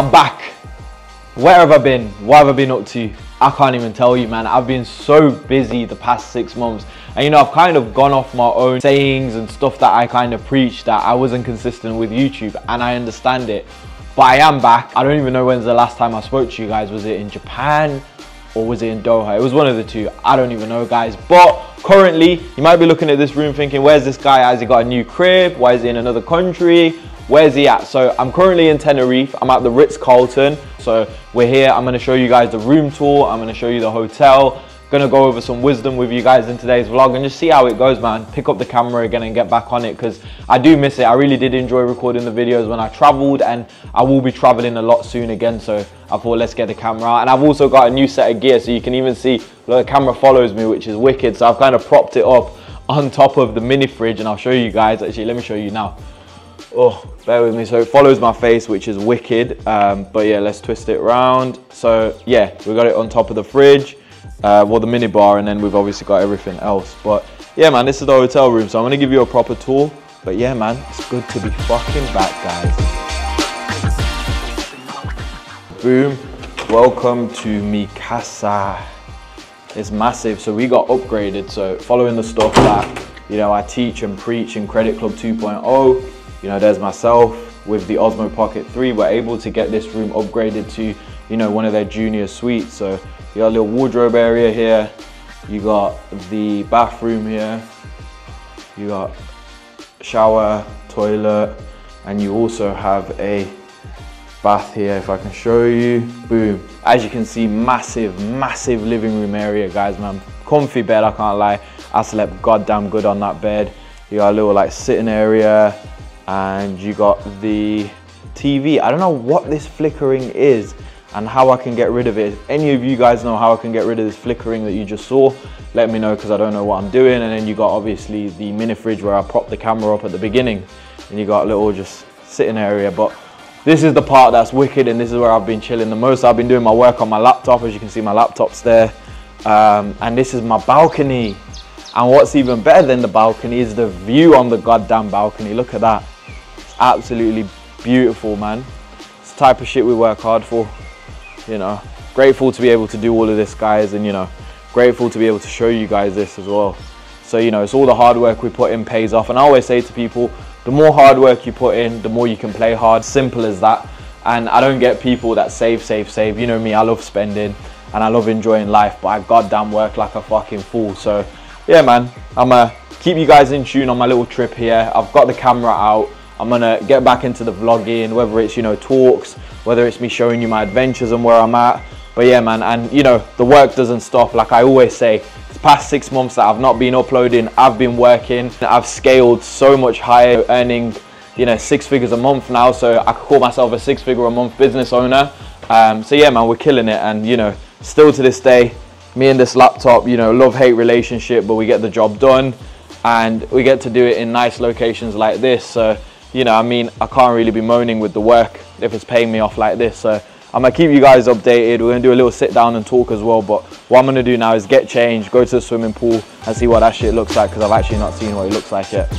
I'm back. Where have I been? What have I been up to? I can't even tell you, man. I've been so busy the past six months. And you know, I've kind of gone off my own sayings and stuff that I kind of preached that I wasn't consistent with YouTube and I understand it. But I am back. I don't even know when's the last time I spoke to you guys. Was it in Japan or was it in Doha? It was one of the two. I don't even know, guys. But currently, you might be looking at this room thinking, where's this guy? Has he got a new crib? Why is he in another country? Where's he at? So I'm currently in Tenerife. I'm at the Ritz-Carlton. So we're here. I'm gonna show you guys the room tour. I'm gonna show you the hotel. Gonna go over some wisdom with you guys in today's vlog and just see how it goes, man. Pick up the camera again and get back on it because I do miss it. I really did enjoy recording the videos when I traveled and I will be traveling a lot soon again. So I thought let's get the camera out. And I've also got a new set of gear so you can even see the camera follows me, which is wicked. So I've kind of propped it up on top of the mini fridge and I'll show you guys. Actually, let me show you now. Oh, bear with me. So it follows my face, which is wicked. Um, but yeah, let's twist it around. So yeah, we got it on top of the fridge, uh, well, the mini bar, and then we've obviously got everything else. But yeah, man, this is the hotel room. So I'm gonna give you a proper tour. But yeah, man, it's good to be fucking back, guys. Boom. Welcome to mi casa. It's massive. So we got upgraded. So following the stuff that, you know, I teach and preach in Credit Club 2.0, you know, there's myself with the Osmo Pocket 3. We're able to get this room upgraded to, you know, one of their junior suites. So you got a little wardrobe area here. You got the bathroom here. You got shower, toilet, and you also have a bath here if I can show you. Boom. As you can see, massive, massive living room area, guys, man. Comfy bed, I can't lie. I slept goddamn good on that bed. You got a little like sitting area, and you got the TV. I don't know what this flickering is and how I can get rid of it. If any of you guys know how I can get rid of this flickering that you just saw, let me know because I don't know what I'm doing. And then you got obviously the mini fridge where I propped the camera up at the beginning and you got a little just sitting area. But this is the part that's wicked and this is where I've been chilling the most. I've been doing my work on my laptop. As you can see, my laptop's there. Um, and this is my balcony. And what's even better than the balcony is the view on the goddamn balcony. Look at that absolutely beautiful, man. It's the type of shit we work hard for, you know. Grateful to be able to do all of this, guys, and, you know, grateful to be able to show you guys this as well. So, you know, it's all the hard work we put in pays off. And I always say to people, the more hard work you put in, the more you can play hard. Simple as that. And I don't get people that save, save, save. You know me, I love spending and I love enjoying life, but I goddamn work like a fucking fool. So, yeah, man, I'm gonna keep you guys in tune on my little trip here. I've got the camera out. I'm gonna get back into the vlogging, whether it's, you know, talks, whether it's me showing you my adventures and where I'm at. But yeah, man, and you know, the work doesn't stop. Like I always say, it's past six months that I've not been uploading, I've been working. I've scaled so much higher, earning, you know, six figures a month now. So I could call myself a six figure a month business owner. Um, so yeah, man, we're killing it. And you know, still to this day, me and this laptop, you know, love hate relationship, but we get the job done and we get to do it in nice locations like this. So you know, I mean, I can't really be moaning with the work if it's paying me off like this. So I'm gonna keep you guys updated. We're gonna do a little sit down and talk as well. But what I'm gonna do now is get changed, go to the swimming pool and see what that shit looks like because I've actually not seen what it looks like yet.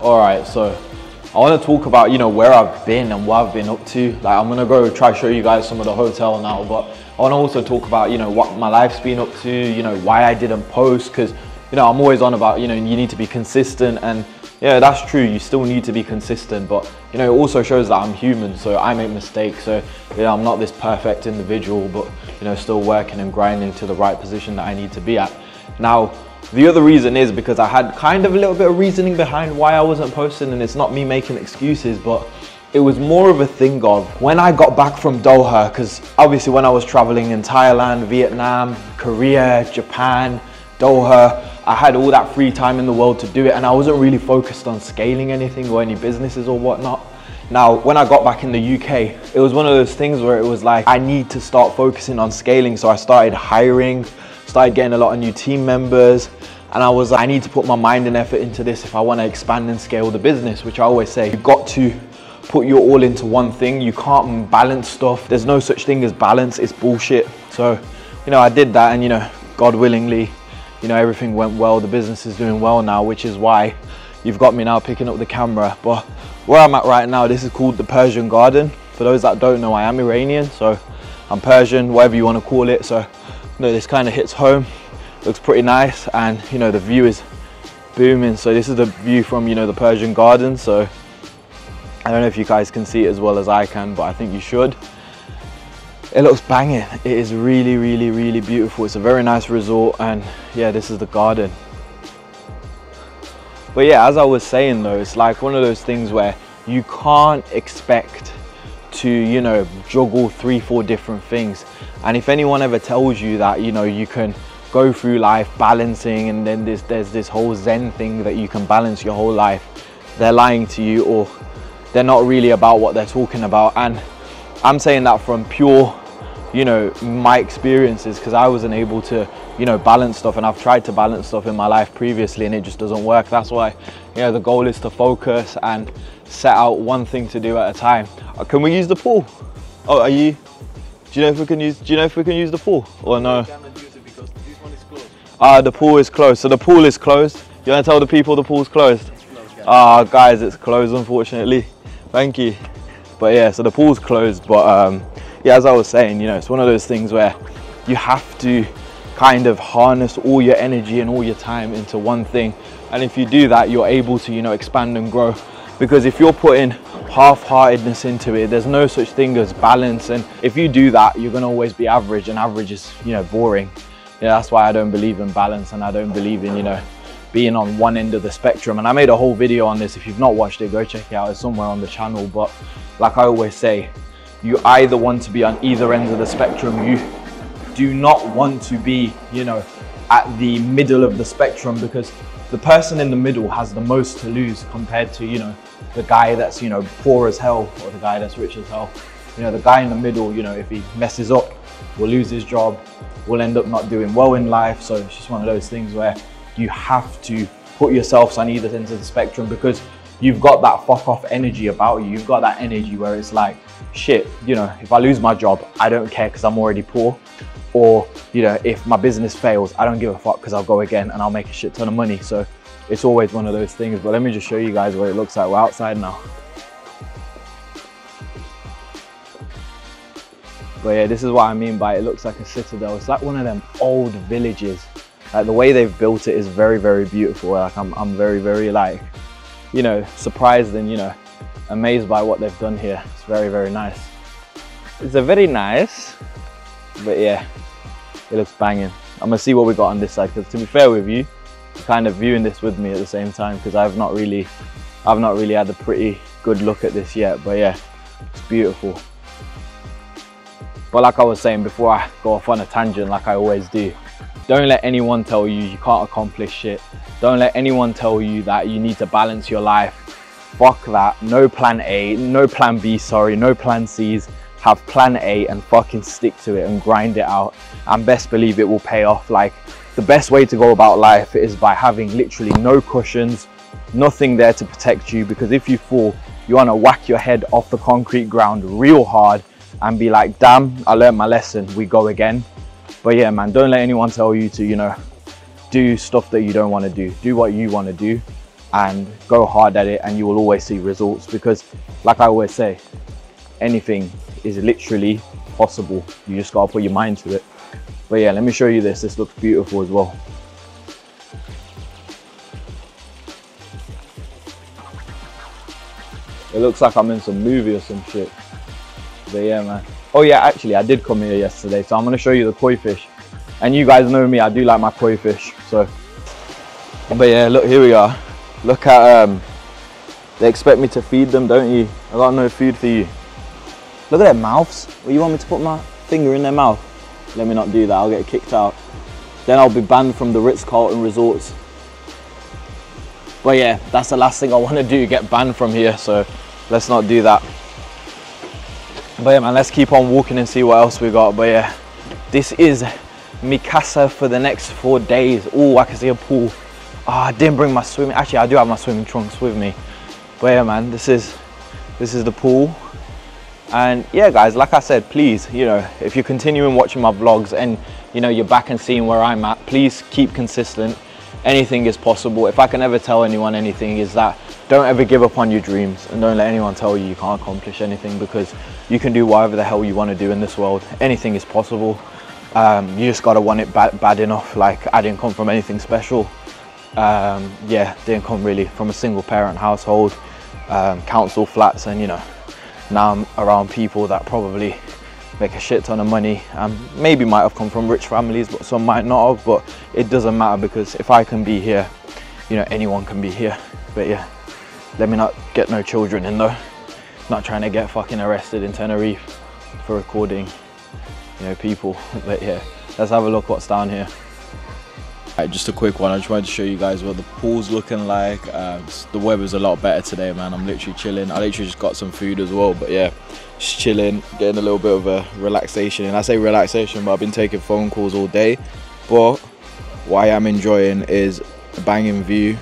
All right, so I want to talk about you know where I've been and what I've been up to. Like I'm gonna go try show you guys some of the hotel now, but I want to also talk about you know what my life's been up to. You know why I didn't post because you know, I'm always on about, you know, you need to be consistent and yeah, that's true. You still need to be consistent, but you know, it also shows that I'm human. So I make mistakes. So yeah, I'm not this perfect individual, but you know, still working and grinding to the right position that I need to be at. Now, the other reason is because I had kind of a little bit of reasoning behind why I wasn't posting and it's not me making excuses, but it was more of a thing of when I got back from Doha, because obviously when I was traveling in Thailand, Vietnam, Korea, Japan, Doha, I had all that free time in the world to do it and I wasn't really focused on scaling anything or any businesses or whatnot. Now, when I got back in the UK, it was one of those things where it was like, I need to start focusing on scaling. So I started hiring, started getting a lot of new team members. And I was like, I need to put my mind and effort into this if I want to expand and scale the business, which I always say, you've got to put your all into one thing. You can't balance stuff. There's no such thing as balance, it's bullshit. So, you know, I did that and, you know, God willingly, you know, everything went well. The business is doing well now, which is why, you've got me now picking up the camera. But where I'm at right now, this is called the Persian Garden. For those that don't know, I am Iranian, so I'm Persian, whatever you want to call it. So, you know, this kind of hits home. Looks pretty nice, and you know, the view is booming. So this is the view from, you know, the Persian Garden. So I don't know if you guys can see it as well as I can, but I think you should. It looks banging. It is really, really, really beautiful. It's a very nice resort, and yeah, this is the garden. But yeah, as I was saying though, it's like one of those things where you can't expect to, you know, juggle three, four different things. And if anyone ever tells you that, you know, you can go through life balancing and then there's, there's this whole Zen thing that you can balance your whole life, they're lying to you or they're not really about what they're talking about. And I'm saying that from pure you know my experiences because I wasn't able to you know balance stuff and I've tried to balance stuff in my life previously and it just doesn't work. That's why you know the goal is to focus and set out one thing to do at a time. Uh, can we use the pool? Oh are you do you know if we can use do you know if we can use the pool or no? Ah the pool is closed. So the pool is closed? You want to tell the people the pool's closed? Ah uh, guys it's closed unfortunately. Thank you. But yeah so the pool's closed but um yeah, as I was saying, you know, it's one of those things where you have to kind of harness all your energy and all your time into one thing. And if you do that, you're able to, you know, expand and grow. Because if you're putting half-heartedness into it, there's no such thing as balance. And if you do that, you're gonna always be average and average is, you know, boring. Yeah, that's why I don't believe in balance and I don't believe in, you know, being on one end of the spectrum. And I made a whole video on this. If you've not watched it, go check it out. It's somewhere on the channel. But like I always say, you either want to be on either end of the spectrum. You do not want to be, you know, at the middle of the spectrum because the person in the middle has the most to lose compared to, you know, the guy that's, you know, poor as hell or the guy that's rich as hell. You know, the guy in the middle, you know, if he messes up, will lose his job, will end up not doing well in life. So it's just one of those things where you have to put yourselves on either end of the spectrum because you've got that fuck off energy about you. You've got that energy where it's like, shit, you know, if I lose my job, I don't care because I'm already poor. Or, you know, if my business fails, I don't give a fuck because I'll go again and I'll make a shit ton of money. So it's always one of those things. But let me just show you guys what it looks like. We're outside now. But yeah, this is what I mean by it looks like a citadel. It's like one of them old villages. Like the way they've built it is very, very beautiful. Like I'm, I'm very, very like, you know, surprised and, you know, amazed by what they've done here. It's very, very nice. It's a very nice, but yeah, it looks banging. I'm gonna see what we got on this side because to be fair with you, kind of viewing this with me at the same time because I've not really, I've not really had a pretty good look at this yet, but yeah, it's beautiful. But like I was saying before I go off on a tangent like I always do, don't let anyone tell you you can't accomplish shit. Don't let anyone tell you that you need to balance your life fuck that. No plan A, no plan B, sorry, no plan C's. Have plan A and fucking stick to it and grind it out. And best believe it will pay off. Like the best way to go about life is by having literally no cushions, nothing there to protect you because if you fall, you want to whack your head off the concrete ground real hard and be like, damn, I learned my lesson, we go again. But yeah, man, don't let anyone tell you to, you know, do stuff that you don't want to do. Do what you want to do and go hard at it and you will always see results because like I always say, anything is literally possible. You just gotta put your mind to it. But yeah, let me show you this. This looks beautiful as well. It looks like I'm in some movie or some shit. But yeah, man. Oh yeah, actually, I did come here yesterday, so I'm gonna show you the koi fish. And you guys know me, I do like my koi fish, so. But yeah, look, here we are. Look at, um, they expect me to feed them, don't you? I got no food for you. Look at their mouths. Well, you want me to put my finger in their mouth? Let me not do that, I'll get kicked out. Then I'll be banned from the Ritz-Carlton resorts. But yeah, that's the last thing I want to do, get banned from here, so let's not do that. But yeah, man, let's keep on walking and see what else we got. But yeah, this is Mikasa for the next four days. Oh, I can see a pool. Oh, I didn't bring my swimming. Actually, I do have my swimming trunks with me. But yeah, man, this is this is the pool. And yeah, guys, like I said, please, you know, if you're continuing watching my vlogs and you know you're back and seeing where I'm at, please keep consistent. anything is possible. If I can ever tell anyone anything is that don't ever give up on your dreams and don't let anyone tell you you can't accomplish anything because you can do whatever the hell you want to do in this world. Anything is possible. Um, you just gotta want it bad, bad enough. Like I didn't come from anything special. Um, yeah, didn't come really from a single parent household, um, council flats, and you know, now I'm around people that probably make a shit ton of money and maybe might have come from rich families, but some might not have. But it doesn't matter because if I can be here, you know, anyone can be here. But yeah, let me not get no children in though. Not trying to get fucking arrested in Tenerife for recording, you know, people. But yeah, let's have a look what's down here. Right, just a quick one. I just wanted to show you guys what the pool's looking like. Uh, the weather's a lot better today, man. I'm literally chilling. I literally just got some food as well, but yeah, just chilling, getting a little bit of a relaxation. And I say relaxation, but I've been taking phone calls all day. But what I am enjoying is a banging view.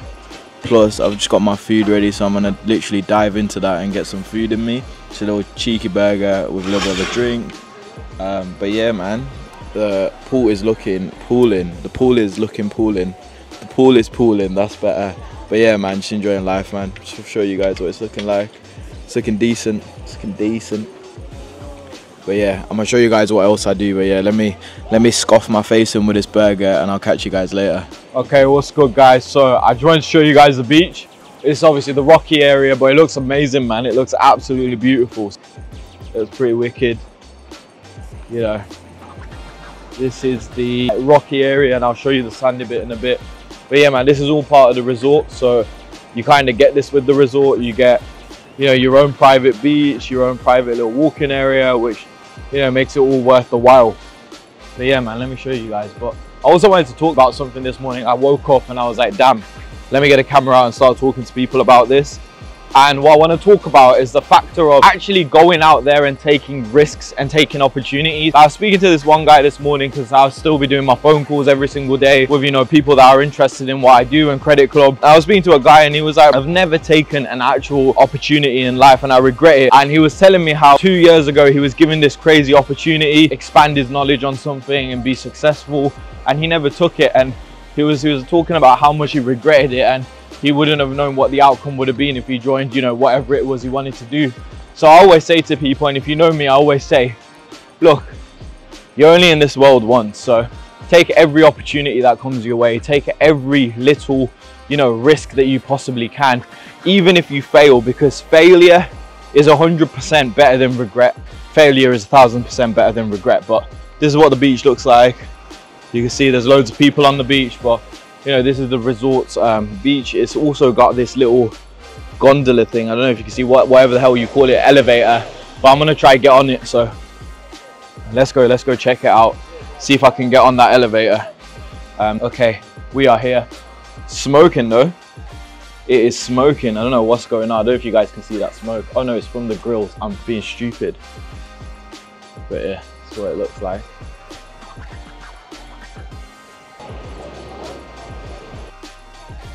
Plus, I've just got my food ready, so I'm gonna literally dive into that and get some food in me. Just a little cheeky burger with a little bit of a drink. Um, but yeah, man, the pool is looking pooling. The pool is looking pooling. The pool is pooling. That's better. But yeah, man, just enjoying life, man. Just show you guys what it's looking like. It's looking decent. It's looking decent. But yeah, I'm gonna show you guys what else I do. But yeah, let me let me scoff my face in with this burger, and I'll catch you guys later. Okay, what's good, guys? So I just wanted to show you guys the beach. It's obviously the rocky area, but it looks amazing, man. It looks absolutely beautiful. It's pretty wicked. You know, this is the rocky area and I'll show you the sandy bit in a bit. But yeah, man, this is all part of the resort. So you kind of get this with the resort. You get, you know, your own private beach, your own private little walking area, which, you know, makes it all worth the while. But yeah, man, let me show you guys. But I also wanted to talk about something this morning. I woke up and I was like, damn, let me get a camera out and start talking to people about this. And what I want to talk about is the factor of actually going out there and taking risks and taking opportunities. I was speaking to this one guy this morning because I'll still be doing my phone calls every single day with, you know, people that are interested in what I do and Credit Club. I was speaking to a guy and he was like, I've never taken an actual opportunity in life and I regret it. And he was telling me how two years ago he was given this crazy opportunity, expand his knowledge on something and be successful. And he never took it. And he was, he was talking about how much he regretted it. And he wouldn't have known what the outcome would have been if he joined, you know, whatever it was he wanted to do. So I always say to people, and if you know me, I always say, look, you're only in this world once. So take every opportunity that comes your way. Take every little, you know, risk that you possibly can, even if you fail, because failure is 100% better than regret. Failure is 1000% better than regret. But this is what the beach looks like. You can see there's loads of people on the beach, but you know this is the resort's um, beach. It's also got this little gondola thing. I don't know if you can see what whatever the hell you call it elevator. But i'm gonna try get on it so. Let's go let's go check it out. See if i can get on that elevator. Um, okay we are here. Smoking though. It is smoking. I don't know what's going on. I don't know if you guys can see that smoke. Oh no it's from the grills. I'm being stupid. But yeah that's what it looks like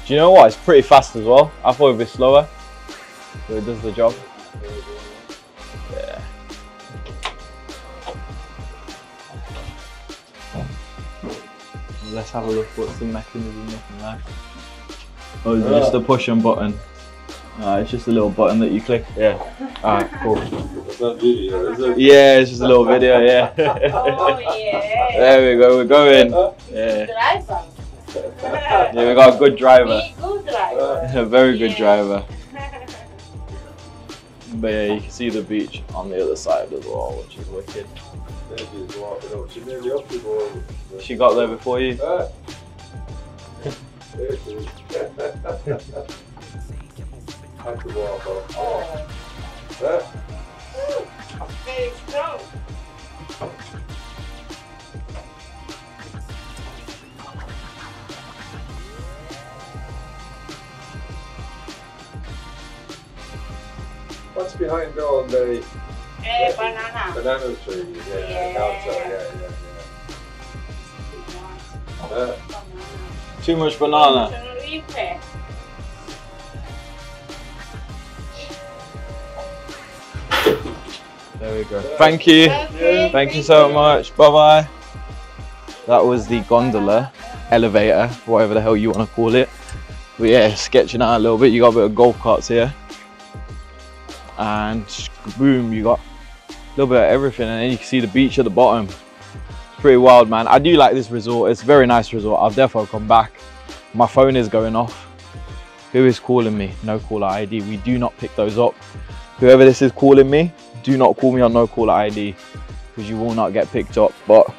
Do you know what? It's pretty fast as well. I thought it'd be slower, but it does the job. Yeah. Let's have a look. What's the mechanism looking like? Oh, it's just a push and button. Uh, it's just a little button that you click. Yeah. Alright, cool. It's not video, is it? Yeah, it's just a little video. Yeah. Oh yeah. there we go. We're going. Yeah. Driver. Yeah, we got a good driver. Good driver. A very good driver. But yeah, you can see the beach on the other side as well, which is wicked. She's walking up. She's nearly up to go. She got there before you. What's behind all the Eh, banana. banana tree? Yeah, Yeah. outside. Yeah, yeah, yeah. Ah. Too much banana. Tenerife. There we go. Thank you. Thank you so much. Bye bye. That was the gondola. elevator, whatever the hell you want to call it. But yeah, sketching out a little bit. You got a bit of golf carts here, and boom, you got a little bit of everything, and then you can see the beach at the bottom. Pretty wild, man. I do like this resort. It's a very nice resort. I'll definitely come back. My phone is going off. Who is calling me? No caller ID. We do not pick those up. Whoever this is calling me, do not call me on no caller ID because you will not get picked up. But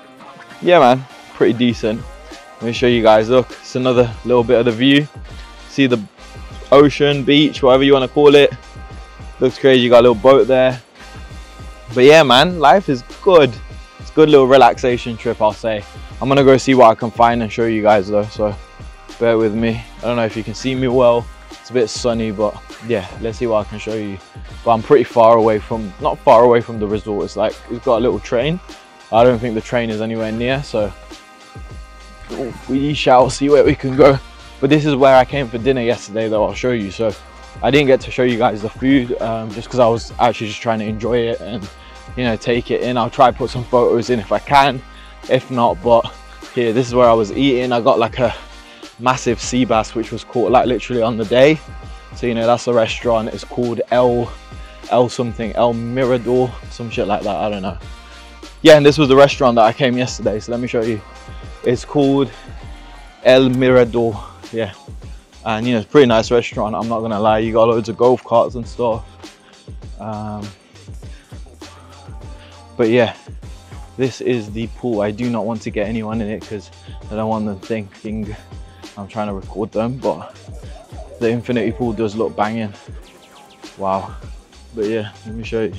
yeah, man, pretty decent. Let me show you guys. Look, it's another little bit of the view. See the ocean, beach, whatever you want to call it. Looks crazy. You got a little boat there. But yeah, man, life is good. It's a good little relaxation trip, I'll say. I'm gonna go see what I can find and show you guys though. So bear with me. I don't know if you can see me well. It's a bit sunny, but yeah, let's see what I can show you. But I'm pretty far away from, not far away from the resort. It's like, it's got a little train. I don't think the train is anywhere near, so we shall see where we can go. But this is where I came for dinner yesterday though, I'll show you. So I didn't get to show you guys the food um, just because I was actually just trying to enjoy it and you know, take it in. I'll try put some photos in if I can, if not, but here, this is where I was eating. I got like a massive sea bass which was caught like literally on the day. So you know that's the restaurant. It's called el el something el mirador some shit like that. I don't know. Yeah and this was the restaurant that i came yesterday so let me show you. It's called el mirador. Yeah and you know it's a pretty nice restaurant i'm not gonna lie you got loads of golf carts and stuff um, but yeah this is the pool i do not want to get anyone in it because i don't want them thinking I'm trying to record them, but the infinity pool does look banging. Wow. But yeah, let me show you.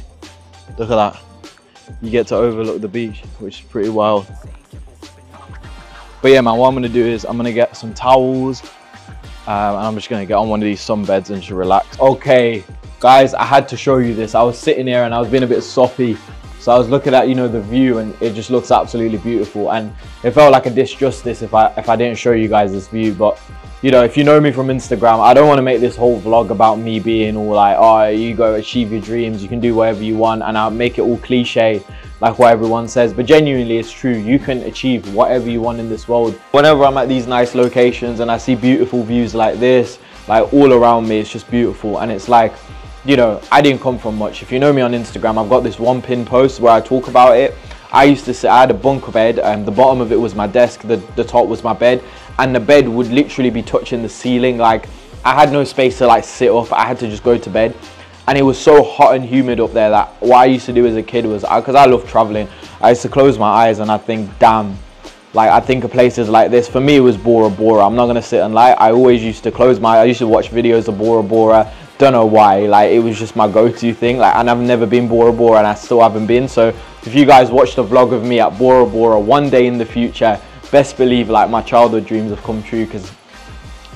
Look at that. You get to overlook the beach, which is pretty wild. But yeah, man, what I'm gonna do is I'm gonna get some towels um, and I'm just gonna get on one of these sunbeds and just relax. Okay, guys, I had to show you this. I was sitting here and I was being a bit soppy so I was looking at, you know, the view and it just looks absolutely beautiful. And it felt like a disjustice if I, if I didn't show you guys this view. But, you know, if you know me from Instagram, I don't want to make this whole vlog about me being all like, oh, you go achieve your dreams, you can do whatever you want. And I'll make it all cliche like what everyone says. But genuinely, it's true. You can achieve whatever you want in this world. Whenever I'm at these nice locations and I see beautiful views like this, like all around me, it's just beautiful. And it's like, you know, I didn't come from much. If you know me on Instagram, I've got this one pin post where I talk about it. I used to sit, I had a bunk bed, and the bottom of it was my desk, the, the top was my bed, and the bed would literally be touching the ceiling. Like, I had no space to like sit off, I had to just go to bed. And it was so hot and humid up there that what I used to do as a kid was, because I, love traveling, I used to close my eyes and I think, damn, like I think of places like this. For me, it was Bora Bora. I'm not gonna sit and lie. I always used to close my. I used to watch videos of Bora Bora don't know why like it was just my go-to thing like and I've never been Bora Bora and I still haven't been so if you guys watch the vlog of me at Bora Bora one day in the future best believe like my childhood dreams have come true because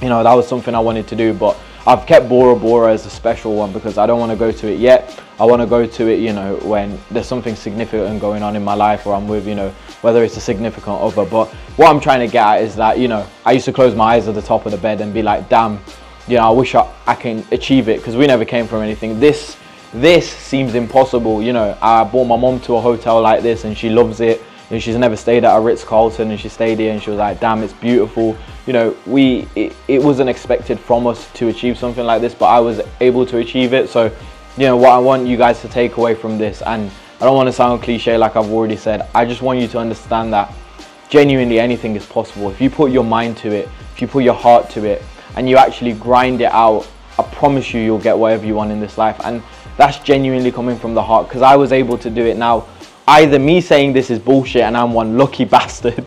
you know that was something I wanted to do but I've kept Bora Bora as a special one because I don't want to go to it yet I want to go to it you know when there's something significant going on in my life or I'm with you know whether it's a significant other but what I'm trying to get at is that you know I used to close my eyes at the top of the bed and be like damn you know, I wish I, I can achieve it because we never came from anything. This this seems impossible. You know, I brought my mom to a hotel like this and she loves it. And she's never stayed at a Ritz Carlton and she stayed here and she was like, damn, it's beautiful. You know, we it, it wasn't expected from us to achieve something like this, but I was able to achieve it. So, you know, what I want you guys to take away from this, and I don't want to sound cliche like I've already said, I just want you to understand that genuinely anything is possible. If you put your mind to it, if you put your heart to it, and you actually grind it out, I promise you, you'll get whatever you want in this life. And that's genuinely coming from the heart because I was able to do it now. Either me saying this is bullshit and I'm one lucky bastard,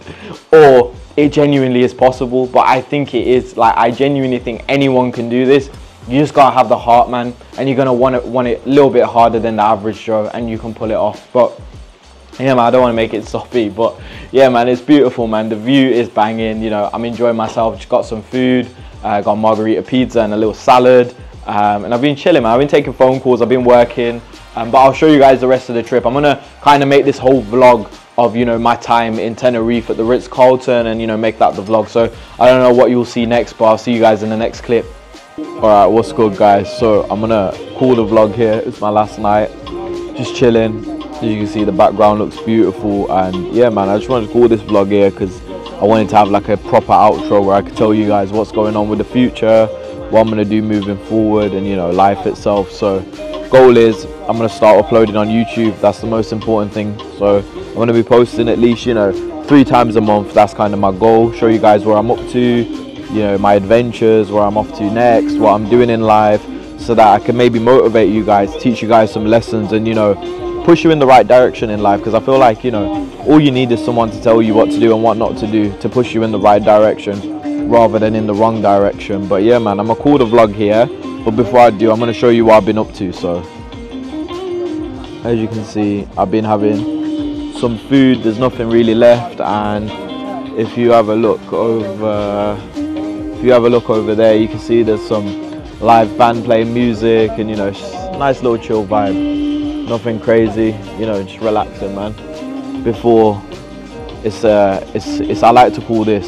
or it genuinely is possible. But I think it is. Like, I genuinely think anyone can do this. You just gotta have the heart, man, and you're gonna want it, want it a little bit harder than the average Joe, and you can pull it off. But yeah man i don't want to make it soppy but yeah man it's beautiful man the view is banging you know i'm enjoying myself just got some food I uh, got margarita pizza and a little salad. Um, and I've been chilling, man. I've been taking phone calls, I've been working. Um, but I'll show you guys the rest of the trip. I'm gonna kind of make this whole vlog of you know my time in Tenerife at the Ritz Carlton and you know make that the vlog. So I don't know what you'll see next, but I'll see you guys in the next clip. All right, what's good, guys? So I'm gonna call the vlog here. It's my last night, just chilling. As you can see, the background looks beautiful, and yeah, man, I just wanted to call this vlog here because I wanted to have like a proper outro where I could tell you guys what's going on with the future, what I'm gonna do moving forward, and you know life itself. So goal is I'm gonna start uploading on YouTube. That's the most important thing. So I'm gonna be posting at least you know three times a month. That's kind of my goal. Show you guys where I'm up to, you know my adventures, where I'm off to next, what I'm doing in life, so that I can maybe motivate you guys, teach you guys some lessons, and you know push you in the right direction in life because I feel like you know all you need is someone to tell you what to do and what not to do to push you in the right direction rather than in the wrong direction but yeah man I'm gonna call the vlog here but before I do I'm gonna show you what I've been up to so. As you can see I've been having some food there's nothing really left and if you have a look over if you have a look over there you can see there's some live band playing music and you know nice little chill vibe. Nothing crazy you know just relaxing man. Before it's uh it's it's i like to call this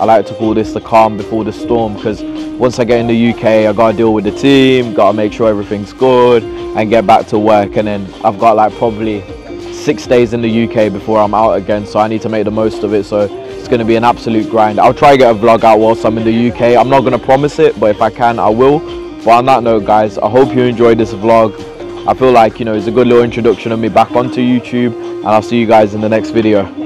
i like to call this the calm before the storm because once i get in the uk i gotta deal with the team gotta make sure everything's good and get back to work. And then i've got like probably six days in the uk before i'm out again so i need to make the most of it. So it's going to be an absolute grind. I'll try to get a vlog out whilst i'm in the uk i'm not going to promise it but if i can i will. But on that note guys i hope you enjoyed this vlog. I feel like, you know, it's a good little introduction of me back onto YouTube and I'll see you guys in the next video.